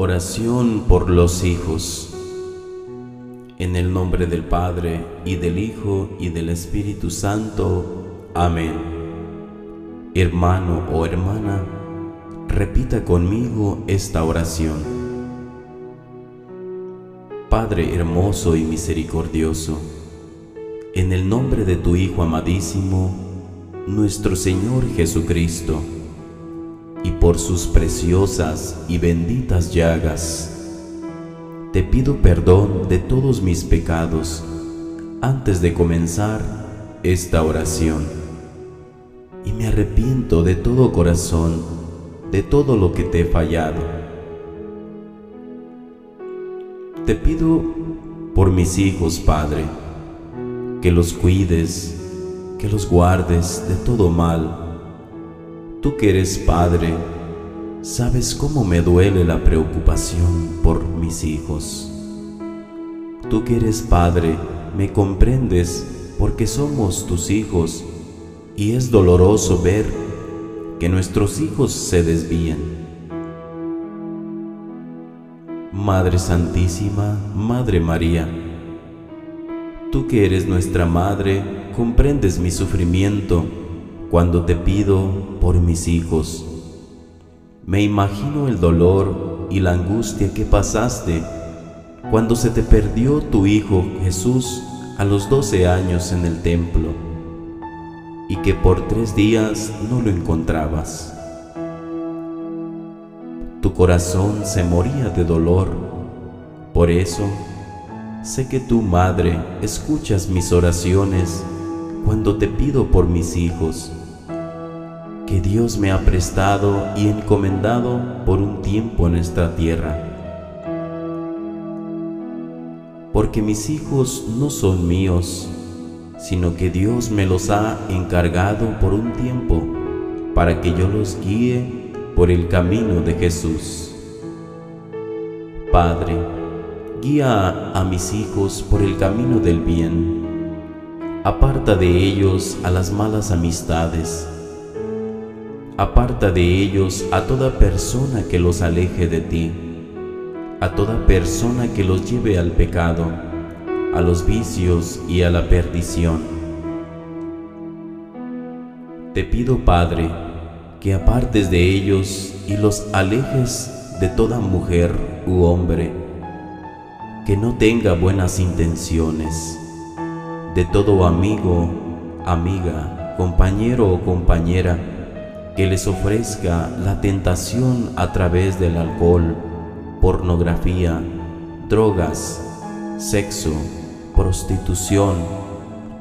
Oración por los hijos. En el nombre del Padre, y del Hijo, y del Espíritu Santo. Amén. Hermano o hermana, repita conmigo esta oración. Padre hermoso y misericordioso, en el nombre de tu Hijo amadísimo, nuestro Señor Jesucristo, por sus preciosas y benditas llagas, te pido perdón de todos mis pecados antes de comenzar esta oración. Y me arrepiento de todo corazón de todo lo que te he fallado. Te pido por mis hijos, Padre, que los cuides, que los guardes de todo mal Tú que eres padre, sabes cómo me duele la preocupación por mis hijos. Tú que eres padre, me comprendes porque somos tus hijos y es doloroso ver que nuestros hijos se desvían. Madre Santísima, Madre María, tú que eres nuestra Madre, comprendes mi sufrimiento cuando te pido por mis hijos. Me imagino el dolor y la angustia que pasaste cuando se te perdió tu Hijo Jesús a los doce años en el templo y que por tres días no lo encontrabas. Tu corazón se moría de dolor, por eso sé que tu Madre escuchas mis oraciones cuando te pido por mis hijos que Dios me ha prestado y encomendado por un tiempo en esta tierra. Porque mis hijos no son míos, sino que Dios me los ha encargado por un tiempo para que yo los guíe por el camino de Jesús. Padre, guía a mis hijos por el camino del bien. Aparta de ellos a las malas amistades. Aparta de ellos a toda persona que los aleje de ti, a toda persona que los lleve al pecado, a los vicios y a la perdición. Te pido, Padre, que apartes de ellos y los alejes de toda mujer u hombre que no tenga buenas intenciones, de todo amigo, amiga, compañero o compañera, que les ofrezca la tentación a través del alcohol, pornografía, drogas, sexo, prostitución,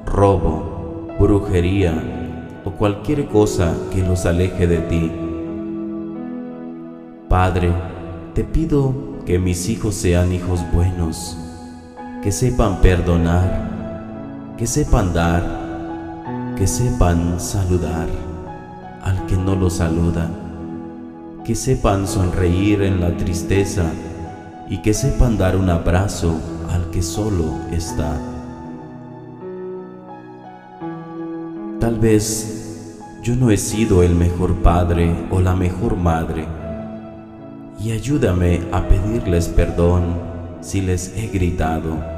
robo, brujería o cualquier cosa que los aleje de ti. Padre, te pido que mis hijos sean hijos buenos, que sepan perdonar, que sepan dar, que sepan saludar al que no lo saluda, que sepan sonreír en la tristeza y que sepan dar un abrazo al que solo está. Tal vez yo no he sido el mejor padre o la mejor madre y ayúdame a pedirles perdón si les he gritado,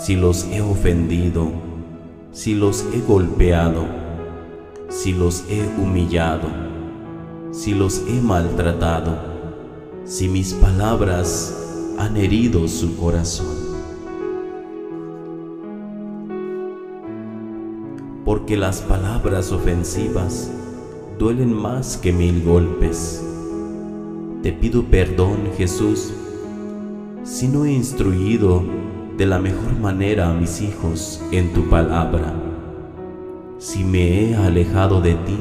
si los he ofendido, si los he golpeado si los he humillado, si los he maltratado, si mis palabras han herido su corazón. Porque las palabras ofensivas duelen más que mil golpes. Te pido perdón, Jesús, si no he instruido de la mejor manera a mis hijos en tu palabra si me he alejado de ti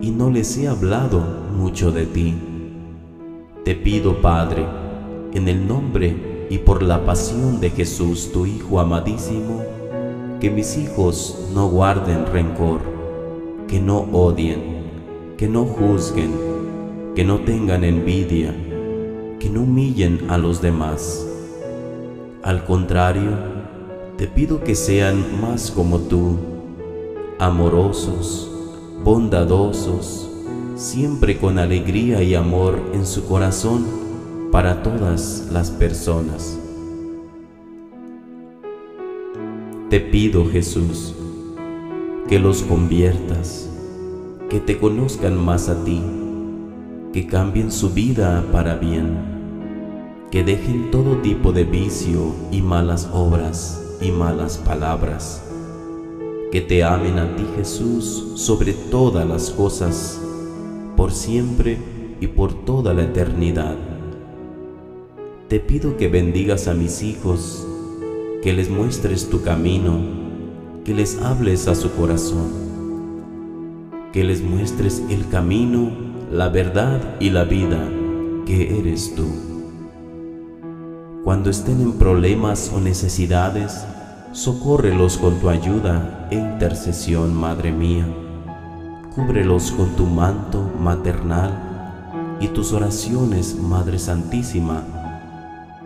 y no les he hablado mucho de ti. Te pido, Padre, en el nombre y por la pasión de Jesús, tu Hijo amadísimo, que mis hijos no guarden rencor, que no odien, que no juzguen, que no tengan envidia, que no humillen a los demás. Al contrario, te pido que sean más como tú, amorosos, bondadosos, siempre con alegría y amor en su corazón, para todas las personas. Te pido, Jesús, que los conviertas, que te conozcan más a ti, que cambien su vida para bien, que dejen todo tipo de vicio y malas obras y malas palabras, que te amen a ti Jesús sobre todas las cosas, por siempre y por toda la eternidad. Te pido que bendigas a mis hijos, que les muestres tu camino, que les hables a su corazón, que les muestres el camino, la verdad y la vida que eres tú. Cuando estén en problemas o necesidades, socórrelos con tu ayuda e intercesión, Madre mía. Cúbrelos con tu manto maternal y tus oraciones, Madre Santísima,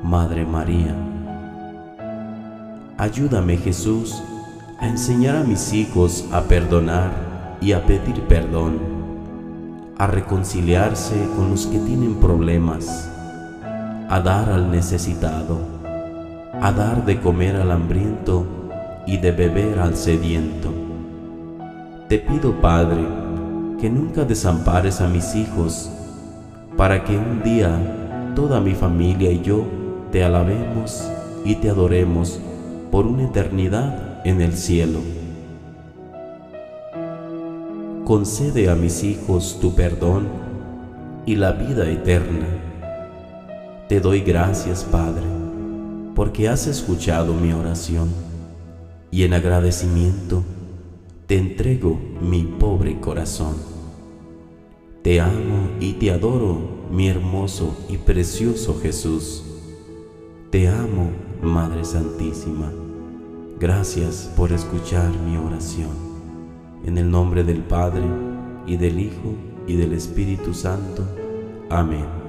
Madre María. Ayúdame, Jesús, a enseñar a mis hijos a perdonar y a pedir perdón, a reconciliarse con los que tienen problemas a dar al necesitado, a dar de comer al hambriento y de beber al sediento. Te pido, Padre, que nunca desampares a mis hijos, para que un día toda mi familia y yo te alabemos y te adoremos por una eternidad en el cielo. Concede a mis hijos tu perdón y la vida eterna te doy gracias, Padre, porque has escuchado mi oración y en agradecimiento te entrego mi pobre corazón. Te amo y te adoro, mi hermoso y precioso Jesús. Te amo, Madre Santísima. Gracias por escuchar mi oración. En el nombre del Padre, y del Hijo, y del Espíritu Santo. Amén.